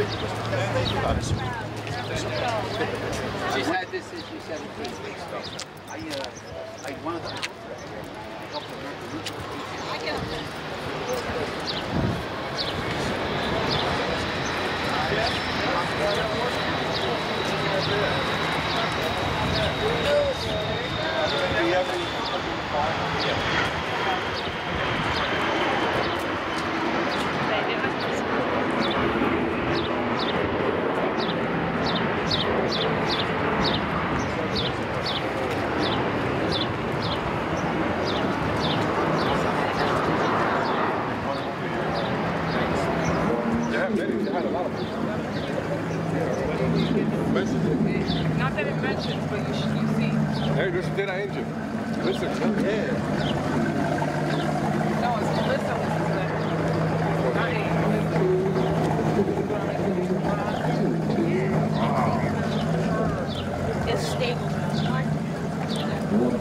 She's had this since she's 17. I, uh, I wanted to. Not that it mentions, but you should you see. Hey, dus dit eentje. Rustig, hè? No, it's Melissa. Not Amy. It's stable. No,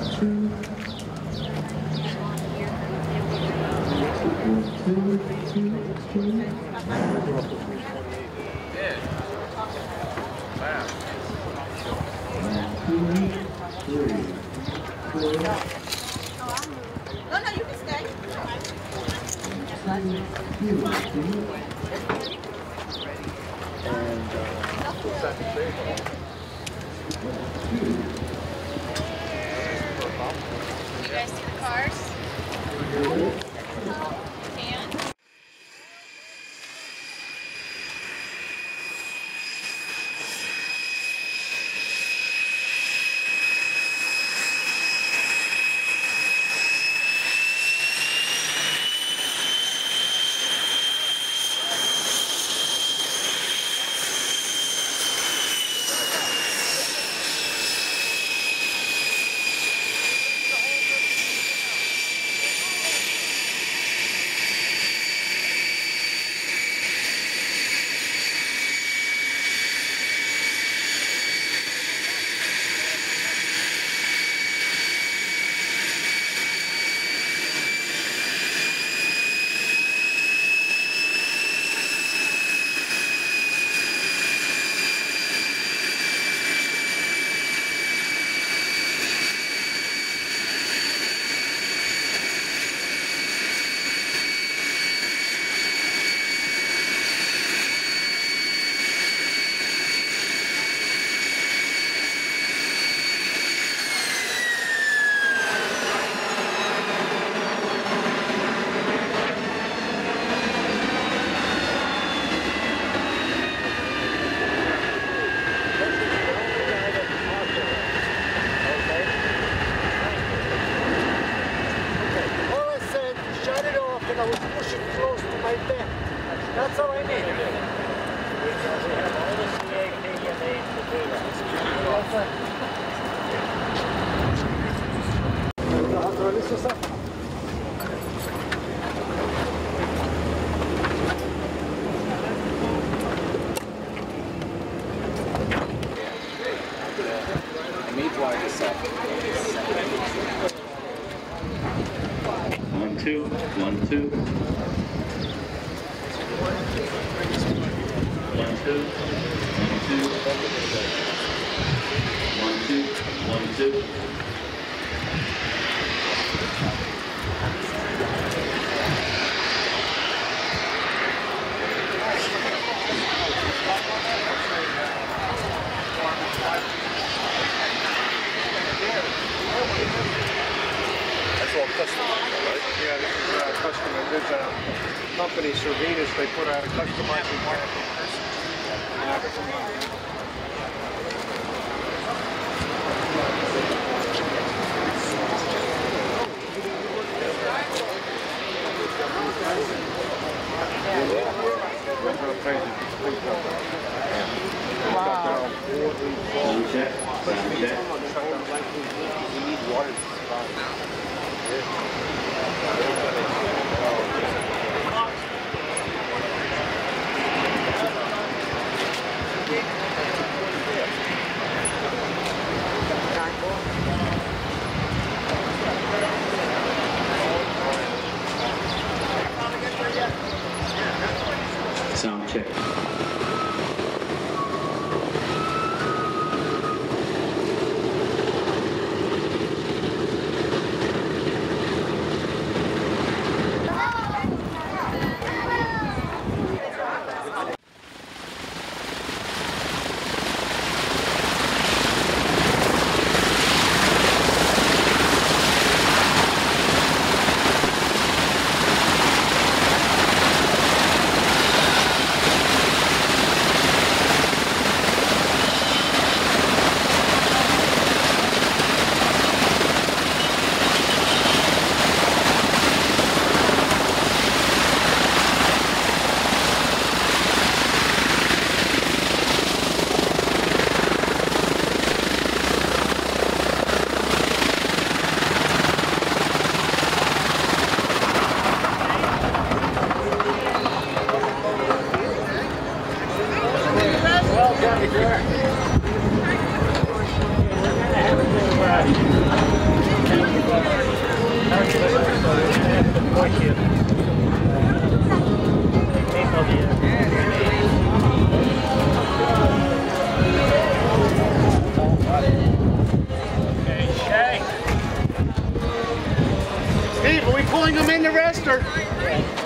Steve, are we pulling them in the rest, or?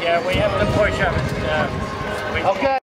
Yeah, we have to push them. Uh, okay.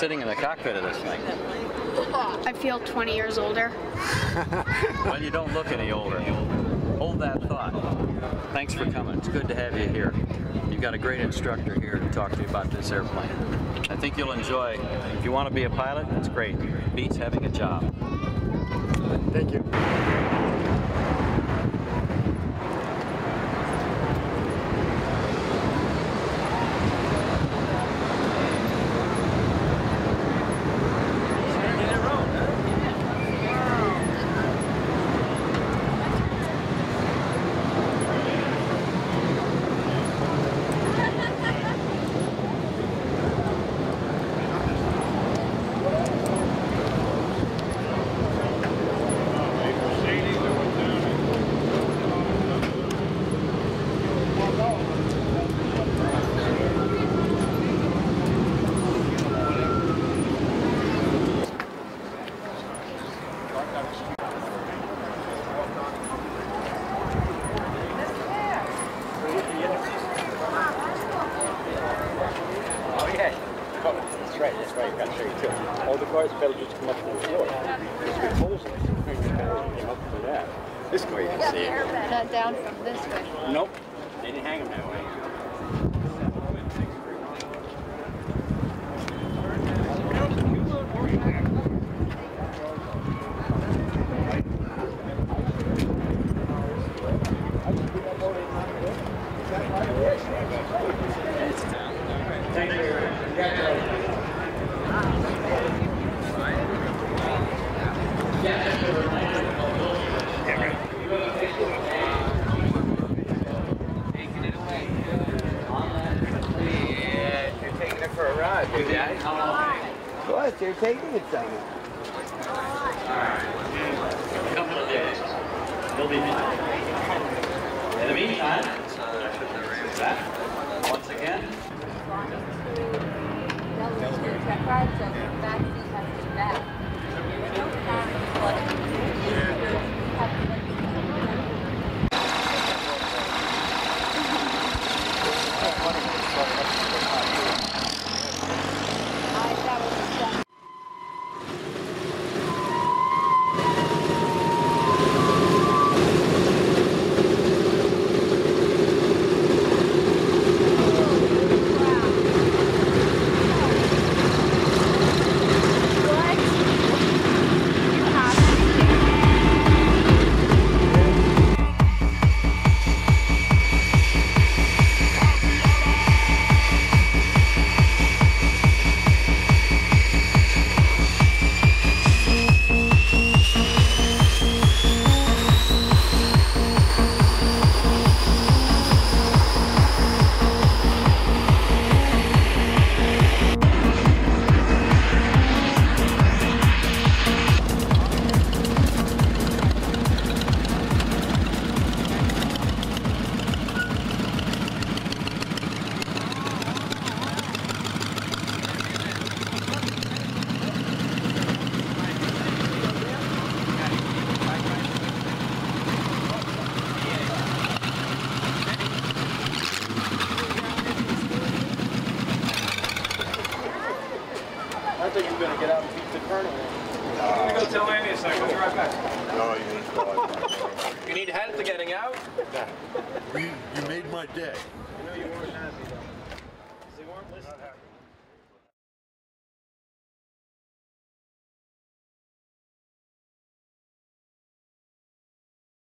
sitting in the cockpit of this thing? I feel 20 years older. Well, you don't look any older. Hold that thought. Thanks for coming. It's good to have you here. You've got a great instructor here to talk to you about this airplane. I think you'll enjoy. If you want to be a pilot, that's great. Beats having a job. Thank you. Oh, yeah. Oh, that's right, that's right, you got 32. All the cars better just come up to the floor. There's proposals. Came up to that. This way you can see it. Not down from this way. Nope, they didn't hang them that way. Yeah, you're taking it for a ride, big guy. Of it